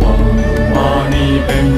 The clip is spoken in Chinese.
嗡嘛呢呗 Padme